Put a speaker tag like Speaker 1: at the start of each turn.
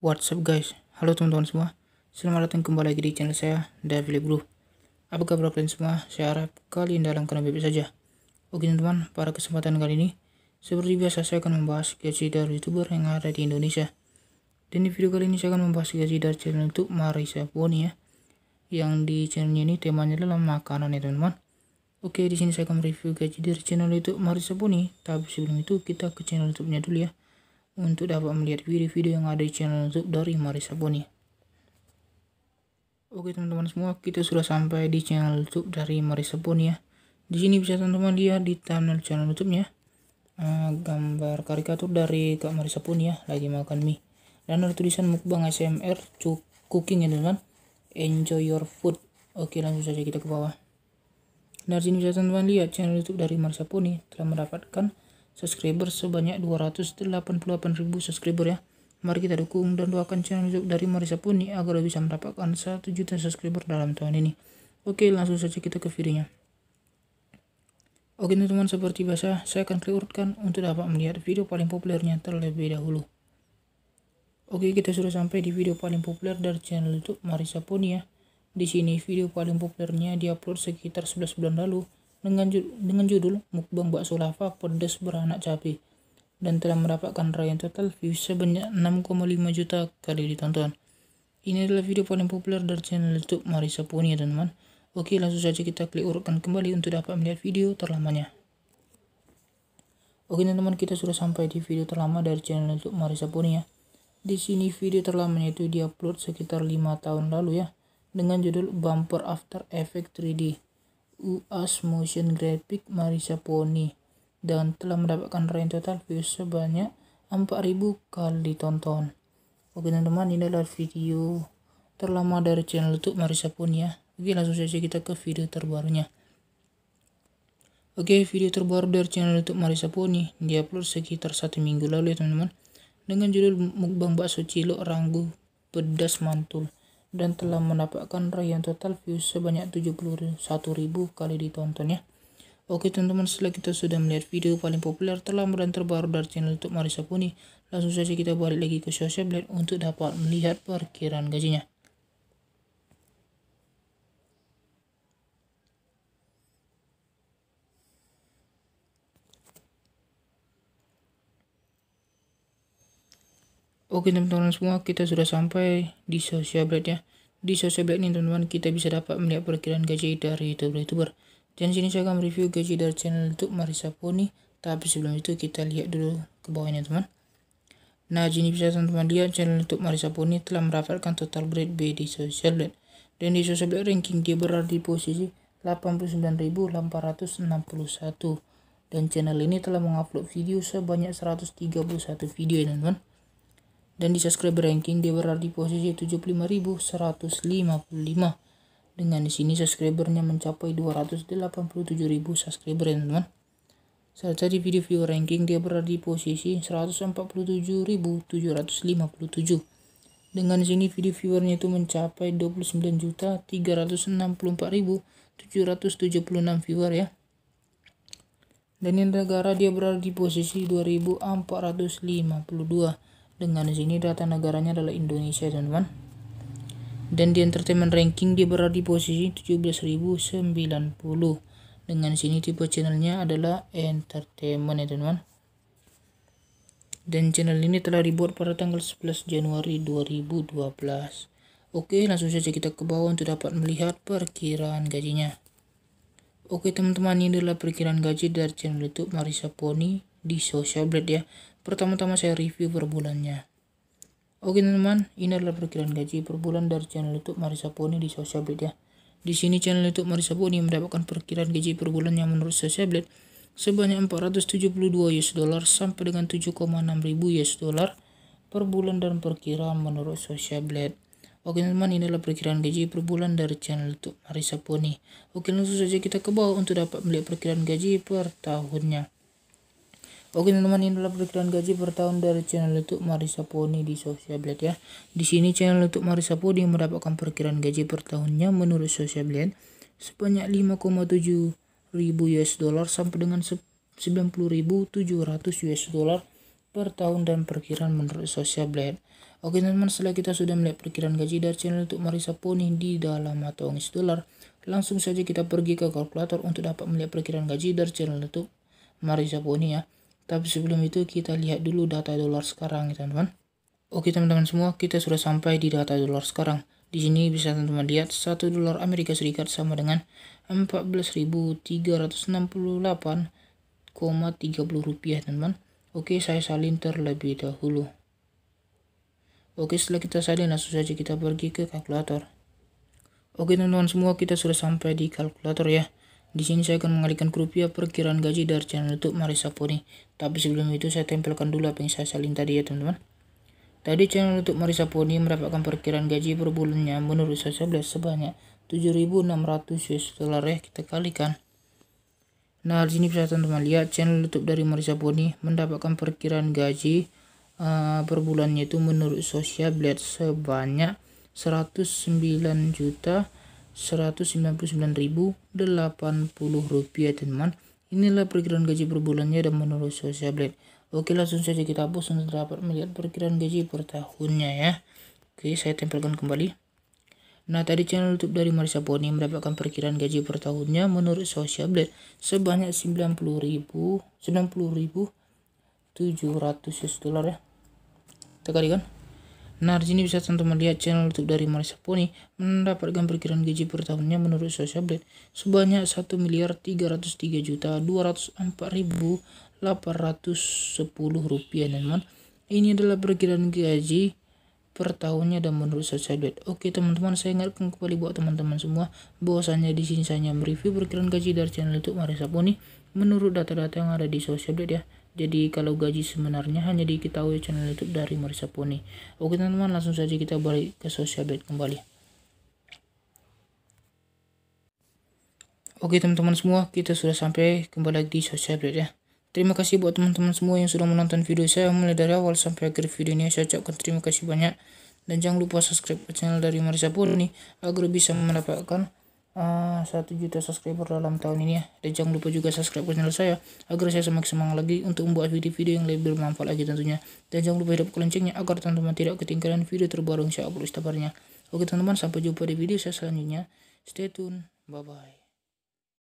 Speaker 1: What's up guys? Halo teman-teman semua. Selamat datang kembali lagi di channel saya, David Bro. Apa kabar kalian semua? Saya harap kalian dalam keadaan baik saja. Oke teman-teman, pada kesempatan kali ini, seperti biasa saya akan membahas gaji dari youtuber yang ada di Indonesia. Dan di video kali ini saya akan membahas gaji dari channel YouTube Marisa Poni ya. Yang di channelnya ini temanya adalah makanan ya teman-teman. Oke, di sini saya akan review gaji dari channel YouTube Marisa Poni. Tapi sebelum itu kita ke channel YouTube-nya dulu ya untuk dapat melihat video-video yang ada di channel YouTube dari Marisa Boni. Oke teman-teman semua, kita sudah sampai di channel YouTube dari Marisa Boni ya. Di sini bisa teman-teman lihat di thumbnail channel YouTube-nya uh, gambar karikatur dari Kak Marisa Boni ya, lagi makan mie. Dan ada tulisan mukbang SMR cooking ya teman-teman. Enjoy your food. Oke, langsung saja kita ke bawah. Dari sini bisa teman-teman lihat channel YouTube dari Marisa Poni telah mendapatkan subscriber sebanyak 288.000 subscriber ya. Mari kita dukung dan doakan channel YouTube dari Marisa Puni agar bisa mendapatkan 1 juta subscriber dalam tahun ini. Oke, langsung saja kita ke videonya. Oke teman-teman, seperti biasa, saya akan klik urutkan untuk dapat melihat video paling populernya terlebih dahulu. Oke, kita sudah sampai di video paling populer dari channel YouTube Marisa Puni ya. Di sini video paling populernya diupload sekitar 11 bulan lalu dengan, dengan judul Mukbang Bakso Lava Pedas Beranak Cabai dan telah mendapatkan raihan total views sebanyak 6,5 juta kali ditonton. Ini adalah video paling populer dari channel YouTube Marisa Puni ya teman-teman. Oke langsung saja kita klik urutkan kembali untuk dapat melihat video terlamanya. Oke teman-teman kita sudah sampai di video terlama dari channel YouTube Marisa Puni ya. Di sini video terlamanya itu diupload sekitar 5 tahun lalu ya dengan judul Bumper After Effect 3D. UAS Motion Graphic Marisa Poni dan telah mendapatkan rank total views sebanyak 4000 kali ditonton. Oke teman-teman ini adalah video terlama dari channel YouTube Marisa Poni ya. Oke langsung saja kita ke video terbarunya. Oke video terbaru dari channel YouTube Marisa Poni diupload sekitar satu minggu lalu ya teman-teman dengan judul mukbang bakso cilok ranggu pedas mantul dan telah mendapatkan raihan total views sebanyak 71.000 kali ditonton ya. Oke teman-teman setelah kita sudah melihat video paling populer terlama dan terbaru dari channel YouTube Marisa Puni, langsung saja kita balik lagi ke social blade untuk dapat melihat perkiraan gajinya. Oke teman-teman semua kita sudah sampai di social blade ya. Di social blade ini teman-teman kita bisa dapat melihat perkiraan gaji dari youtuber-youtuber. Dan sini saya akan review gaji dari channel YouTube Marisa Poni. Tapi sebelum itu kita lihat dulu ke bawahnya teman. Nah sini bisa teman-teman lihat channel YouTube Marisa Poni telah mendapatkan total grade B di social blade. Dan di social blade ranking dia berada di posisi 89.861 dan channel ini telah mengupload video sebanyak 131 video ya teman-teman dan di subscriber ranking dia berada di posisi 75.155 dengan di sini subscribernya mencapai 287.000 subscriber ya teman-teman. Saat tadi video-video ranking dia berada di posisi 147.757 dengan di sini video viewernya itu mencapai 29.364.776 viewer ya. Dan di negara dia berada di posisi 2452 dengan sini data negaranya adalah Indonesia teman-teman. Dan di entertainment ranking dia berada di posisi 17.090 dengan sini tipe channelnya adalah entertainment ya teman-teman. Dan channel ini telah dibuat pada tanggal 11 Januari 2012 oke langsung saja kita ke bawah untuk dapat melihat perkiraan gajinya. Oke teman-teman ini adalah perkiraan gaji dari channel youtube Marisa Poni di Social Blade ya Pertama-tama saya review per bulannya. Oke teman-teman, ini adalah perkiraan gaji per bulan dari channel YouTube Marisa Poni di Social Blade ya. Di sini channel YouTube Marisa Poni mendapatkan perkiraan gaji per bulan yang menurut Social Blade sebanyak 472 US dollar sampai dengan 7,6 ribu US dollar per bulan dan perkiraan menurut Social Blade. Oke teman-teman, ini adalah perkiraan gaji per bulan dari channel YouTube Marisa Poni. Oke langsung saja kita ke bawah untuk dapat melihat perkiraan gaji per tahunnya. Oke teman-teman ini adalah perkiraan gaji per tahun dari channel YouTube Marisa Poni di Blade ya. Di sini channel YouTube Marisa Poni mendapatkan perkiraan gaji per tahunnya menurut Blade sebanyak 5,7 ribu US dollar sampai dengan 90.700 US dollar per tahun dan perkiraan menurut Social Blade. Oke teman-teman setelah kita sudah melihat perkiraan gaji dari channel YouTube Marisa Poni di dalam mata uang dolar langsung saja kita pergi ke kalkulator untuk dapat melihat perkiraan gaji dari channel YouTube Marisa Poni ya tapi sebelum itu kita lihat dulu data dolar sekarang ya teman-teman Oke teman-teman semua kita sudah sampai di data dolar sekarang di sini bisa teman-teman lihat 1 dolar Amerika Serikat sama dengan 14.368,30 rupiah teman-teman Oke saya salin terlebih dahulu Oke setelah kita salin langsung saja kita pergi ke kalkulator. Oke teman-teman semua kita sudah sampai di kalkulator ya. Di sini saya akan mengalihkan ke rupiah perkiraan gaji dari channel YouTube Marisa Poni. Tapi sebelum itu saya tempelkan dulu apa yang saya salin tadi ya teman-teman. Tadi channel YouTube Marisa Poni mendapatkan perkiraan gaji per bulannya menurut saya sebanyak 7.600 US dollar ya kita kalikan. Nah di sini bisa teman-teman lihat channel YouTube dari Marisa Poni mendapatkan perkiraan gaji uh, per bulannya itu menurut Social Blade sebanyak 109 juta 199.080 rupiah teman. Inilah perkiraan gaji per bulannya dan menurut Social Blade. Oke langsung saja kita hapus untuk dapat melihat perkiraan gaji per tahunnya ya. Oke saya tempelkan kembali. Nah, tadi channel YouTube dari Marisa Poni mendapatkan perkiraan gaji per tahunnya menurut Social Blade sebanyak 90.000 90.700 US dollar ya. Kita kan Nah, di sini bisa teman-teman lihat channel YouTube dari Marisa Poni mendapatkan perkiraan gaji per tahunnya menurut Social Blade sebanyak 1 miliar 303 juta 204 ribu 810 rupiah teman-teman. Ini adalah perkiraan gaji per tahunnya dan menurut Social Blade. Oke teman-teman, saya ingatkan kembali buat teman-teman semua bahwasanya di sini saya mereview perkiraan gaji dari channel YouTube Marisa Poni menurut data-data yang ada di Blade ya. Jadi kalau gaji sebenarnya hanya diketahui channel YouTube dari Marisa Poni. Oke teman-teman langsung saja kita balik ke social bed kembali. Oke teman-teman semua kita sudah sampai kembali lagi di social bed ya. Terima kasih buat teman-teman semua yang sudah menonton video saya mulai dari awal sampai akhir video ini. Saya ucapkan terima kasih banyak. Dan jangan lupa subscribe channel dari Marisa Poni agar bisa mendapatkan Ah, satu juta subscriber dalam tahun ini ya. Dan jangan lupa juga subscribe channel saya agar saya semakin semangat lagi untuk membuat video-video yang lebih bermanfaat lagi tentunya. Dan jangan lupa hidup loncengnya agar teman-teman tidak ketinggalan video terbaru yang saya upload setiap harinya. Oke teman-teman sampai jumpa di video saya selanjutnya. Stay tune. Bye bye